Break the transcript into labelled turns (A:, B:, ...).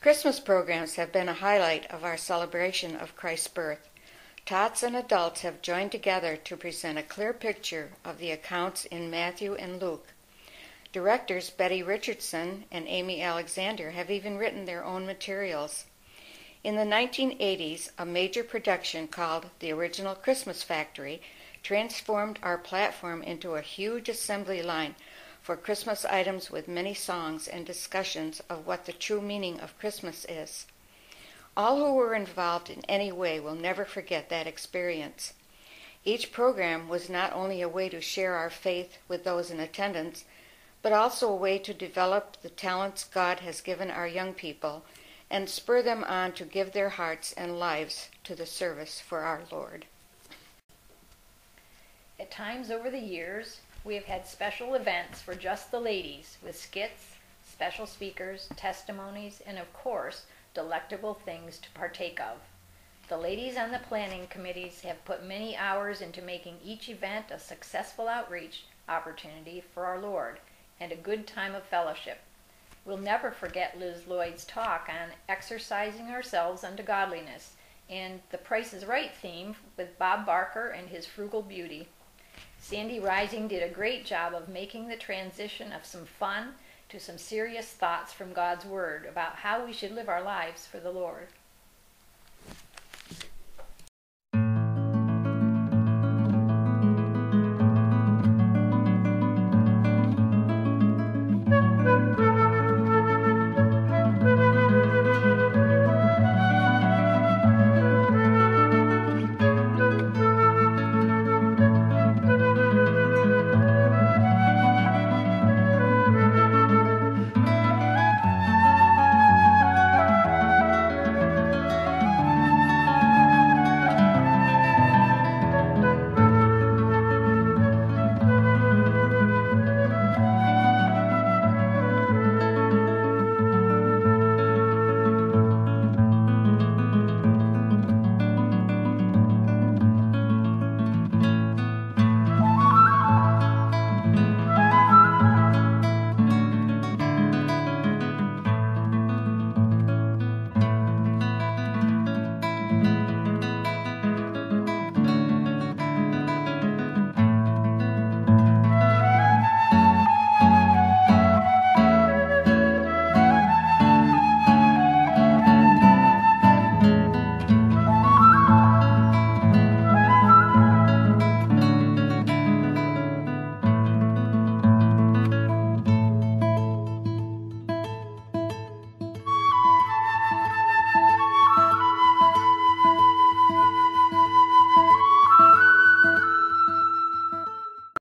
A: Christmas programs have been a highlight of our celebration of Christ's birth. Tots and adults have joined together to present a clear picture of the accounts in Matthew and Luke. Directors Betty Richardson and Amy Alexander have even written their own materials. In the 1980s, a major production called The Original Christmas Factory transformed our platform into a huge assembly line for Christmas items with many songs and discussions of what the true meaning of Christmas is. All who were involved in any way will never forget that experience. Each program was not only a way to share our faith with those in attendance, but also a way to develop the talents God has given our young people and spur them on to give their hearts and lives to the service for our Lord.
B: At times over the years, we have had special events for just the ladies with skits, special speakers, testimonies, and of course, delectable things to partake of. The ladies on the planning committees have put many hours into making each event a successful outreach opportunity for our Lord and a good time of fellowship. We'll never forget Liz Lloyd's talk on exercising ourselves unto godliness and the Price is Right theme with Bob Barker and his frugal beauty. Sandy Rising did a great job of making the transition of some fun to some serious thoughts from God's Word about how we should live our lives for the Lord.